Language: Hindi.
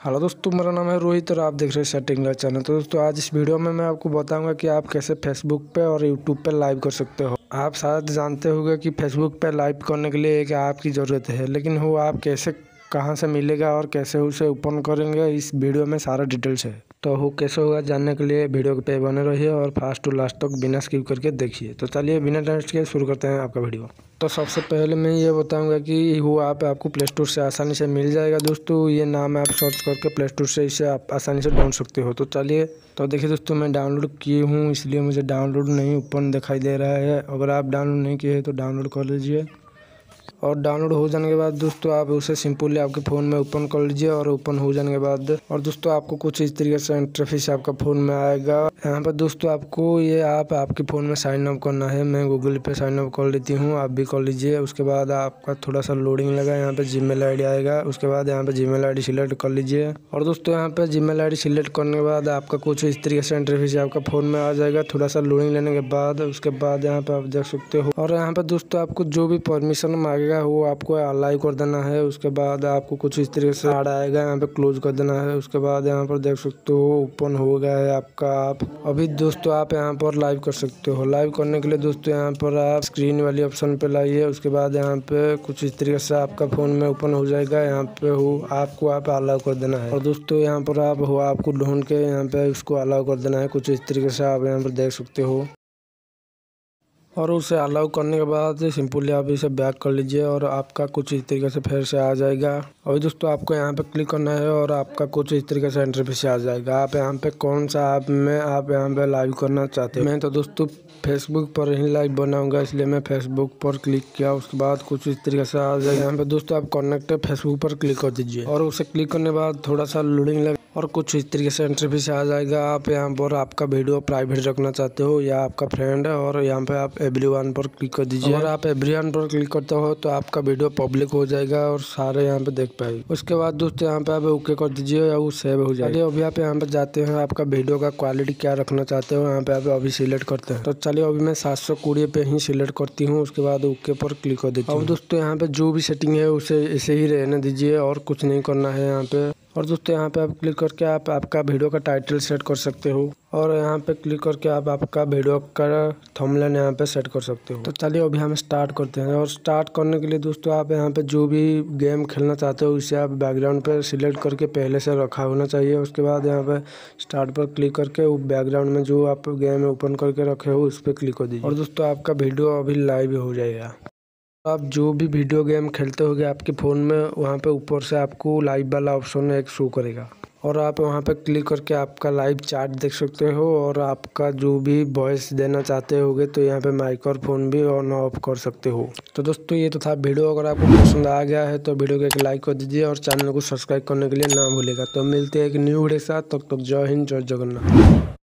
हेलो दोस्तों, मेरा नाम है रोहित और आप देख रहे हैं सेटिंग लाइव चैनल तो दोस्तों, आज इस वीडियो में मैं आपको बताऊँगा कि आप कैसे फेसबुक पे और यूट्यूब पे लाइव कर सकते हो। आप शायद जानते होंगे कि फेसबुक पे लाइव करने के लिए एक ऐप की ज़रूरत है, लेकिन वो आप कैसे, कहाँ से मिलेगा और कैसे उसे ओपन करेंगे, इस वीडियो में सारा डिटेल्स है। तो वो कैसे होगा जानने के लिए वीडियो के पे बने रहिए और फास्ट टू लास्ट तक बिना स्किप करके देखिए। तो चलिए, बिना टेस्ट के शुरू करते हैं आपका वीडियो। तो सबसे पहले मैं ये बताऊँगा कि वो ऐप आपको प्ले स्टोर से आसानी से मिल जाएगा दोस्तों। ये नाम आप सर्च करके प्ले स्टोर से इसे आप आसानी से डाउन सकते हो। तो चलिए तो देखिए दोस्तों, मैं डाउनलोड किए हूँ, इसलिए मुझे डाउनलोड नहीं, ओपन दिखाई दे रहा है। अगर आप डाउनलोड नहीं किए तो डाउनलोड कर लीजिए। और डाउनलोड हो जाने के बाद दोस्तों आप उसे सिंपली आपके फ़ोन में ओपन कर लीजिए और ओपन हो जाने के बाद और दोस्तों आपको कुछ इस तरीके से इंटरफेस आपका फ़ोन में आएगा। यहाँ पर दोस्तों आपको ये आप आपके फ़ोन में साइन अप करना है। मैं गूगल पे साइन अप कर लेती हूँ, आप भी कर लीजिए। उसके बाद आपका थोड़ा सा लोडिंग लगा, यहाँ पे जी मेल आएगा। उसके बाद यहाँ पे जी मेल सिलेक्ट कर लीजिए। और दोस्तों यहाँ पे जी मेल सिलेक्ट करने के बाद आपका कुछ इस तरीके से इंटरफेस आपका फ़ोन में आ जाएगा। थोड़ा सा लोडिंग लेने के बाद, उसके बाद यहाँ पे आप देख सकते हो। और यहाँ पे दोस्तों आपको जो भी परमिशन मांगे आएगा वो आपको अलाइ कर देना है। उसके बाद आपको कुछ इस तरीके से आड़ आएगा, यहाँ पे क्लोज कर देना है। उसके बाद यहाँ पर देख सकते हो ओपन हो गया है आपका आप अभी दोस्तों आप यहाँ पर लाइव कर सकते हो। लाइव करने के लिए दोस्तों यहाँ पर आप स्क्रीन वाली ऑप्शन पे लाइए। उसके बाद यहाँ पे कुछ इस तरीके से आपका फ़ोन में ओपन हो जाएगा। यहाँ पे हो, आपको आप अलाउ कर देना है। और दोस्तों यहाँ पर आप हो, आपको ढूंढ के यहाँ पे उसको अलाउ कर देना है। कुछ इस तरीके से आप यहाँ पर देख सकते हो। और उसे अलाउ करने के बाद सिंपली आप इसे बैक कर लीजिए और आपका कुछ इस तरीके से फिर से आ जाएगा। और दोस्तों, आपको यहाँ पे क्लिक करना है और आपका कुछ इस तरीके से एंट्री से आ जाएगा। आप यहाँ पे कौन सा ऐप में आप यहाँ पे लाइव करना चाहते हैं? मैं तो दोस्तों फेसबुक पर ही लाइव बनाऊँगा इसलिए मैं फेसबुक पर क्लिक किया, उसके बाद कुछ इस तरीके से आ जाएगा। यहाँ पे दोस्तों, आप कनेक्ट फेसबुक पर क्लिक कर दीजिए। और उसे क्लिक करने बाद थोड़ा सा लोडिंग लगे और कुछ इस तरीके से एंट्री से आ जाएगा। आप यहाँ पर आपका वीडियो प्राइवेट रखना चाहते हो या आपका फ्रेंड है और यहाँ पे आप एवरी वन पर क्लिक कर दीजिए। अगर आप एवरी वन पर क्लिक करते हो तो आपका वीडियो पब्लिक हो जाएगा और सारे यहाँ पे देख पाएँगे। उसके बाद दोस्तों यहाँ पे आप ओके कर दीजिए या वो सेव हो जाएगा। अभी आप यहाँ पे जाते हैं आपका वीडियो का क्वालिटी क्या रखना चाहते हो यहाँ पे आप अभी सिलेक्ट करते हैं। तो चलिए अभी मैं सात सौ कुड़िए पे ही सिलेक्ट करती हूँ उसके बाद ओके पर क्लिक कर देती हूँ। अब दोस्तों यहाँ पे जो भी सेटिंग है उसे ऐसे ही रहने दीजिए और कुछ नहीं करना है यहाँ पे। और दोस्तों, यहाँ पे आप क्लिक करके आप आपका वीडियो का टाइटल सेट कर सकते हो और यहाँ पे क्लिक करके आप आपका वीडियो का थंबनेल यहाँ पे सेट कर सकते हो। तो चलिए, अभी हम स्टार्ट करते हैं और स्टार्ट करने के लिए दोस्तों, आप यहाँ पे जो भी गेम खेलना चाहते हो, उसे आप बैकग्राउंड पे सिलेक्ट करके पहले से रखा होना चाहिए। उसके बाद यहाँ पे स्टार्ट पर क्लिक करके वो बैकग्राउंड में जो आप गेम ओपन करके रखे हो, उस पर क्लिक कर दीजिए। और दोस्तों, आपका वीडियो अभी लाइव हो जाएगा। आप जो भी वीडियो गेम खेलते होगे आपके फ़ोन में, वहाँ पे ऊपर से आपको लाइव वाला ऑप्शन एक शो करेगा। और आप वहाँ पे क्लिक करके आपका लाइव चार्ट देख सकते हो और आपका जो भी वॉइस देना चाहते होगे तो यहाँ पे माइक्रोफोन भी ऑन ऑफ़ कर सकते हो। तो दोस्तों, ये तो था वीडियो अगर आपको पसंद आ गया है तो वीडियो को एक लाइक कर दीजिए और चैनल को सब्सक्राइब करने के लिए ना भूलेगा तो मिलते हैं एक न्यू वीडियो के साथ। तब तक जय हिंद, जय जगन्नाथ।